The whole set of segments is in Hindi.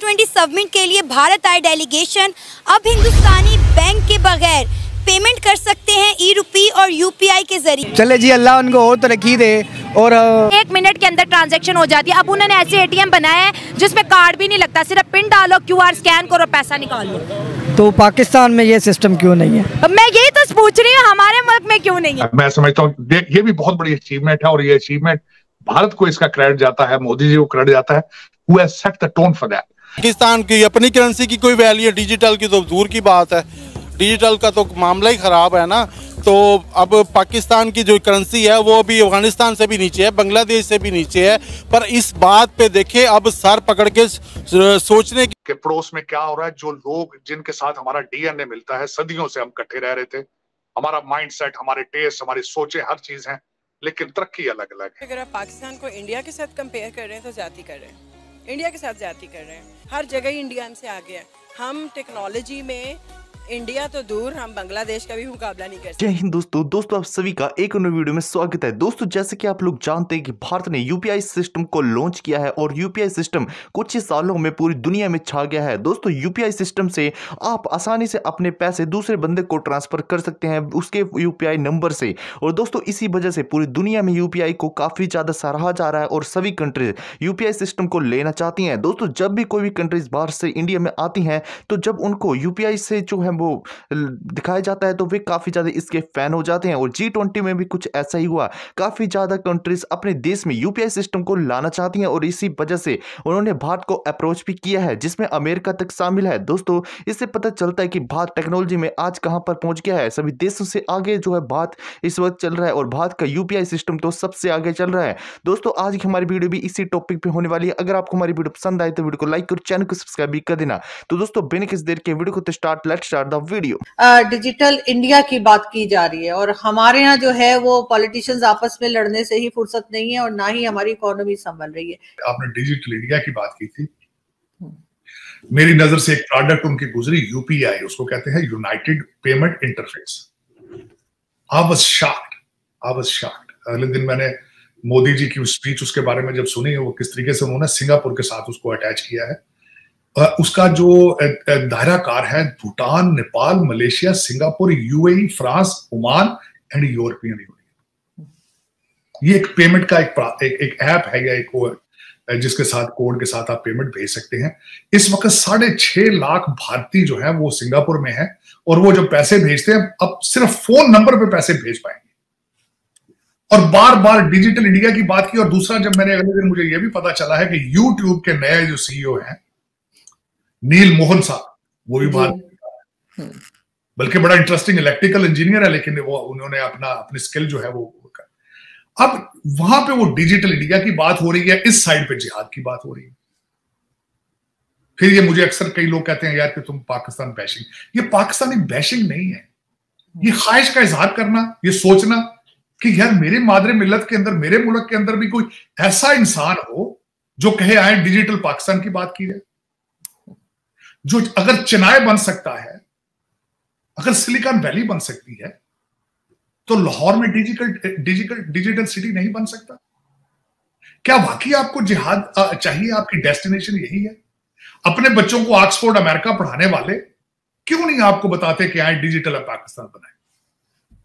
ट्वेंटी सबमिट के लिए भारत आए डेलीगेशन अब हिंदुस्तानी बैंक के बगैर पेमेंट कर सकते हैं ई रुपी और यूपीआई के ज़रिए। चले जी अल्लाह उनको और तरक्की दे और एक मिनट के अंदर ट्रांजैक्शन हो जाती है। अब उन्होंने ऐसे एटीएम बनाया है जिसमें कार्ड भी नहीं लगता सिर्फ़ पिन डालो क्यूआर स्कैन करो पैसा निकाल लो। तो पाकिस्तान में ये सिस्टम क्यों नहीं है? अब मैं यही तो पूछ रही हूँ हमारे मुल्क में क्यों नहीं है? मैं समझता हूँ ये ये भी बहुत बड़ी अचीवमेंट है और ये अचीवमेंट भारत को इसका क्रेडिट जाता है मोदी जी को क्रेडिट जाता है। Who has set the tone for that Pakistan की अपनी करेंसी की कोई वैल्यू है? डिजिटल की तो दूर की बात है। डिजिटल का तो मामला ही खराब है ना। तो अब पाकिस्तान की जो करेंसी है वो अभी अफ़गानिस्तान से भी नीचे है बांग्लादेश से भी नीचे है। पर इस बात पे देखे अब सर पकड़ के सोचने की कि पड़ोस में क्या हो रहा है? जो लोग जिनके साथ हमारा डीएनए मिलता है सदियों से हम इकट्ठे रह रहे थे। हमारा माइंड सेट हमारे टेस्ट हमारी सोचे हर चीज़ है। लेकिन तरक्की अलग अलग है। अगर आप पाकिस्तान को इंडिया के साथ कंपेयर कर रहे हैं तो ज़्यादा कर रहे हैं। इंडिया के साथ ज़्यादा कर रहे हैं। हर जगह ही इंडिया हमसे आगे है। हम टेक्नोलॉजी में इंडिया तो दूर, हम बांग्लादेश का भी मुकाबला नहीं कर सकते हिंद दोस्तों। दोस्तों, आप सभी का एक नई वीडियो में स्वागत है। दोस्तों, जैसे कि आप लोग जानते हैं कि भारत ने यूपीआई सिस्टम को लॉन्च किया है और यूपीआई सिस्टम कुछ ही सालों में पूरी दुनिया में छा गया है। दोस्तों यूपीआई सिस्टम से आप आसानी से अपने पैसे दूसरे बंदे को ट्रांसफ़र कर सकते हैं उसके यूपीआई नंबर से। और दोस्तों, इसी वजह से पूरी दुनिया में यूपीआई को काफ़ी ज़्यादा सराहा जा रहा है और सभी कंट्रीज़ यूपीआई सिस्टम को लेना चाहती हैं। दोस्तों, जब भी कोई भी कंट्रीज़ बाहर से इंडिया में आती हैं तो जब उनको यूपीआई से जो है वो दिखाया जाता है तो वे काफ़ी ज़्यादा इसके फ़ैन हो जाते हैं और जी में भी कुछ ऐसा ही हुआ। काफ़ी ज़्यादा कंट्रीज़ अपने देश में यूपीआई सिस्टम को लाना चाहती हैं और इसी वजह से उन्होंने भारत को अप्रोच भी किया है, जिसमें अमेरिका तक शामिल है। दोस्तों, इससे पता चलता है कि भारत टेक्नोलॉजी में आज कहाँ पर पहुँच गया है। सभी देशों से आगे जो है भारत इस वक्त चल रहा है और भारत का यूपीआई सिस्टम तो सबसे आगे चल रहा है। दोस्तों, आज की हमारी वीडियो भी इसी टॉपिक पे होने वाली है। अगर आपको हमारी वीडियो पसंद आए तो वीडियो को लाइक और चैनल को सब्सक्राइब भी कर देना। तो दोस्तों, बिना किस देर के वीडियो को तो start let start the video digital India की बात की जा रही है और हमारे यहाँ जो है वो पॉलिटिशियंस आपस में लड़ने से ही फुर्सत नहीं है और ना ही हमारी इकोनॉमी संभल रही है। आपने डिजिटल इंडिया की बात की थी। मेरी नज़र से एक प्रोडक्ट उनकी गुजरी यूपीआई उसको कहते हैं United Payment Interface I was shocked I was shocked अगले दिन मैंने मोदी जी की स्पीच उसके बारे में जब सुनी वो किस तरीके से उन्होंने सिंगापुर के साथ उसको अटैच किया है। उसका जो अ, अ, दायरा कार है Bhutan Nepal Malaysia Singapore UAE France Oman and European Union. ये एक पेमेंट का एक एक, एक ऐप है या एक जिसके साथ कोड के साथ आप पेमेंट भेज सकते हैं। इस वक्त साढ़े छह लाख भारतीय जो है वो सिंगापुर में है और वो जब पैसे भेजते हैं अब सिर्फ़ फ़ोन नंबर पे पैसे भेज पाएँगे। और बार बार डिजिटल इंडिया की बात की और दूसरा जब मैंने अगले दिन मुझे ये भी पता चला है कि यूट्यूब के नए जो सीईओ हैं नील मोहन साहब वो भी भारत बल्कि बड़ा इंटरेस्टिंग इलेक्ट्रिकल इंजीनियर है लेकिन वो उन्होंने अपना अपनी स्किल जो है वो अब वहाँ पे वो डिजिटल इंडिया की बात हो रही है इस साइड पे जिहाद की बात हो रही है। फिर ये मुझे अक्सर कई लोग कहते हैं यार कि तुम पाकिस्तान बैशिंग ये पाकिस्तानी बैशिंग नहीं है। ये ख्वाहिश का इजहार करना ये सोचना कि यार मेरे मादरे मिलत के अंदर मेरे मुल्क के अंदर भी कोई ऐसा इंसान हो जो कहे आए डिजिटल पाकिस्तान की बात की जाए। जो अगर चेन्नई बन सकता है अगर सिलिकॉन वैली बन सकती है तो लाहौर में डिजिटल डिजिटल डिजिटल सिटी नहीं बन सकता। क्या वाकई आपको जिहाद चाहिए? आपकी डेस्टिनेशन यही है? अपने बच्चों को ऑक्सफोर्ड अमेरिका पढ़ाने वाले क्यों नहीं आपको बताते कि आए डिजिटल पाकिस्तान बनाए?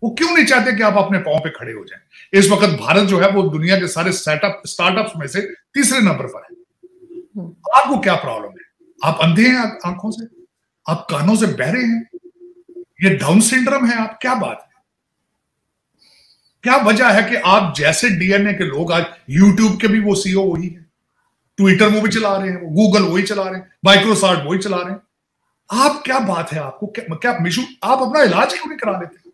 वो क्यों नहीं चाहते कि आप अपने पाँव पे खड़े हो जाएँ? इस वक्त भारत जो है वो दुनिया के सारे सेटअप स्टार्टअप्स में से तीसरे नंबर पर है। आपको क्या प्रॉब्लम है? आप अंधे हैं आ- आँखों से? आप कानों से बहरे हैं? ये डाउन सिंड्रोम है आप क्या बात है? क्या वजह है कि आप जैसे डीएनए के लोग आज यूट्यूब के भी वो सीईओ वही है। ट्विटर वो भी चला रहे हैं गूगल वही चला रहे हैं माइक्रोसॉफ्ट वही चला रहे हैं। आप क्या बात है आपको? क्या, क्या मिशु आप अपना इलाज क्यों नहीं करा लेते?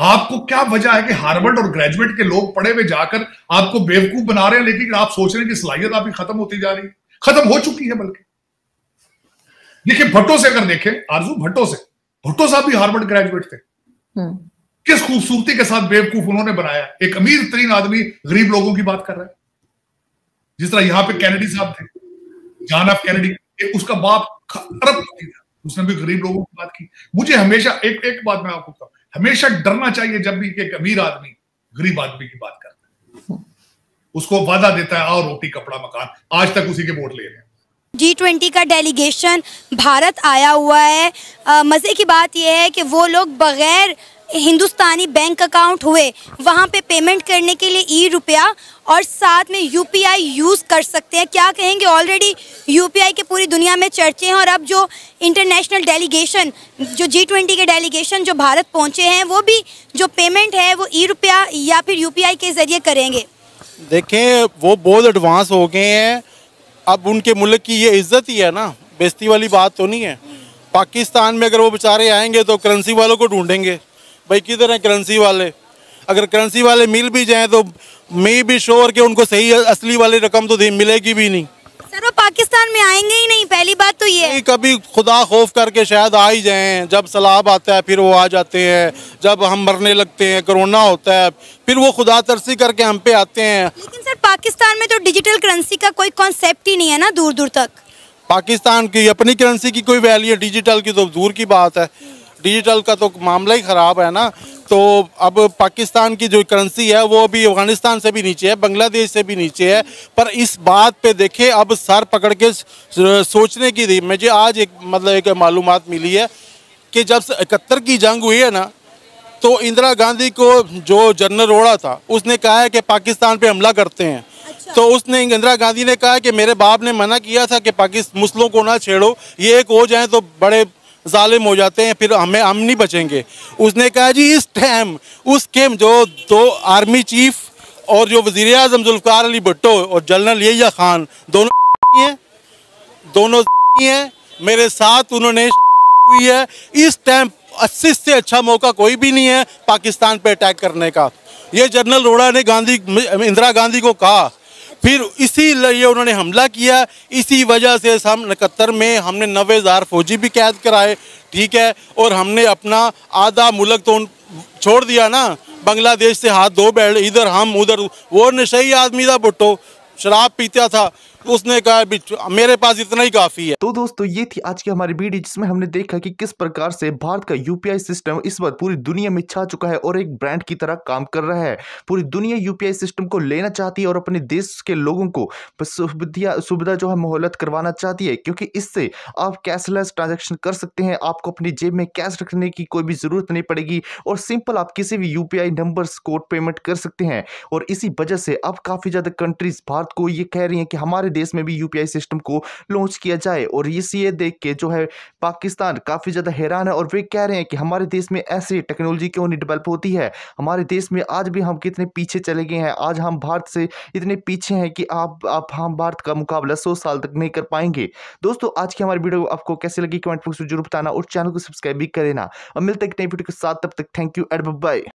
आपको क्या वजह है कि हार्वर्ड और ग्रेजुएट के लोग पढ़े हुए जाकर आपको बेवकूफ़ बना रहे हैं लेकिन आप सोच रहे हैं कि सलाहियत आपकी खत्म होती जा रही है? खत्म हो चुकी है बल्कि। देखिए भट्टो से अगर देखें आरज़ू भट्टो से। भट्टो साहब भी हार्वर्ड ग्रेजुएट थे। किस खूबसूरती के साथ बेवकूफ़ उन्होंने बनाया? एक अमीर तरीन आदमी गरीब लोगों की बात कर रहा है। जिस तरह यहाँ पे कैनेडी साहब थे जॉन एफ़ कैनेडी उसका बाप अरबपति था उसने भी गरीब लोगों की बात की। मुझे हमेशा एक एक बात मैं आपको बताऊँ हमेशा डरना चाहिए जब भी एक अमीर आदमी गरीब आदमी की बात करता है। उसको वादा देता है, आओ रोटी, कपड़ा, मकान। आज तक उसी के वोट ले रहे हैं। जी ट्वेंटी का डेलीगेशन भारत आया हुआ है। मज़े की बात यह है कि वो लोग बग़ैर हिंदुस्तानी बैंक अकाउंट हुए, वहाँ पे पेमेंट करने के लिए ई रुपया और साथ में यूपीआई यूज़ कर सकते हैं। क्या कहेंगे? ऑलरेडी यूपीआई के पूरी दुनिया में चर्चे हैं और अब जो इंटरनेशनल डेलीगेशन जो जी ट्वेंटी के डेलीगेशन जो भारत पहुँचे हैं, वो भी जो पेमेंट है, वो ई रुपया या फिर यूपीआई के ज़रिए करेंगे। देखें, वो बहुत एडवांस हो गए हैं। अब उनके मुल्क की ये इज़्ज़त ही है ना। बेस्ती वाली बात तो नहीं है। पाकिस्तान में अगर वो बेचारे आएँगे तो करेंसी वालों को ढूंढेंगे। भाई, किधर हैं करेंसी वाले? अगर करेंसी वाले मिल भी जाएँ तो मे भी श्योर के उनको सही, असली वाली रकम तो मिलेगी भी नहीं। सर वो पाकिस्तान में आएँगे ही नहीं पहली बात तो ये नहीं कभी खुदा खौफ करके शायद आ ही जाए जब सलाब आता है फिर वो आ जाते हैं जब हम मरने लगते हैं कोरोना होता है फिर वो खुदा तरसी करके हम पे आते हैं। लेकिन सर पाकिस्तान में तो डिजिटल करेंसी का कोई कॉन्सेप्ट ही नहीं है ना दूर दूर तक। पाकिस्तान की अपनी करेंसी की कोई वैल्यू है डिजिटल की तो दूर की बात है। डिजिटल का तो मामला ही ख़राब है ना। तो अब पाकिस्तान की जो करेंसी है वो अभी अफ़गानिस्तान से भी नीचे है बांग्लादेश से भी नीचे है पर इस बात पे देखे अब सर पकड़ के सोचने की थी मुझे आज एक मतलब एक मालूम मिली है कि जब से इकहत्तर की जंग हुई है ना तो इंदिरा गांधी को जो जनरल रोड़ा था उसने कहा है कि पाकिस्तान पे हमला करते हैं अच्छा। तो उसने इंदिरा गांधी ने कहा कि मेरे बाप ने मना किया था कि पाकिस्तान मुस्लिमों को ना छेड़ो ये एक हो जाए तो बड़े जालिम हो जाते हैं, फिर हमें हम नहीं बचेंगे। उसने कहा, जी, इस टाइम उसके जो दो आर्मी चीफ और जो वज़ीर अजम जुल्फ़ार अली भट्टो और जनरल यहिया खान, दोनों हैं दोनों हैं, मेरे साथ उन्होंने हुई है। इस टाइम अस्सी से अच्छा मौका कोई भी नहीं है पाकिस्तान पे अटैक करने का। ये जनरल रोड़ा ने गांधी, इंदिरा गांधी को कहा फिर इसी लिए उन्होंने हमला किया। इसी वजह से हम इकहत्तर में हमने नबे हज़ार फौजी भी कैद कराए, ठीक है? और हमने अपना आधा मुलक तो उन- छोड़ दिया ना। बांग्लादेश से हाथ धो बैठ इधर हम, उधर वो। नशई आदमी था भुट्टो शराब पीता था। उसने कहा "भी मेरे पास इतना ही काफ़ी है। तो दोस्तों, ये थी आज की हमारी वीडियो जिसमें हमने देखा कि किस प्रकार से भारत का यूपीआई सिस्टम इस बार पूरी दुनिया में छा चुका है और एक ब्रांड की तरह काम कर रहा है। पूरी दुनिया यूपीआई सिस्टम को लेना चाहती है और अपने देश के लोगों को सुविधा सुविधा जो है मोहलत करवाना चाहती है, क्योंकि इससे आप कैशलेस ट्रांजेक्शन कर सकते हैं। आपको अपनी जेब में कैश रखने की कोई भी ज़रूरत नहीं पड़ेगी और सिंपल आप किसी भी यूपीआई नंबर कोड पेमेंट कर सकते हैं। और इसी वजह से अब काफ़ी ज़्यादा कंट्रीज़ भारत को ये कह रही है कि हमारे देश में भी यूपीआई सिस्टम को लॉन्च किया जाए और इस देख के जो है पाकिस्तान काफ़ी ज़्यादा हैरान है और वे कह रहे हैं कि हमारे देश में ऐसी टेक्नोलॉजी क्यों नहीं डेवलप होती है? हमारे देश में आज भी हम कितने पीछे चले गए हैं? आज हम भारत से इतने पीछे हैं कि आप आप हम भारत का मुकाबला सौ साल तक नहीं कर पाएँगे। दोस्तों, आज की हमारी वीडियो आपको कैसे लगी कमेंट बॉक्स में ज़रूर बताना और चैनल को सब्सक्राइब भी कर लेना और मिलते हैं नई वीडियो के साथ, तब तक थैंक यू एड बाय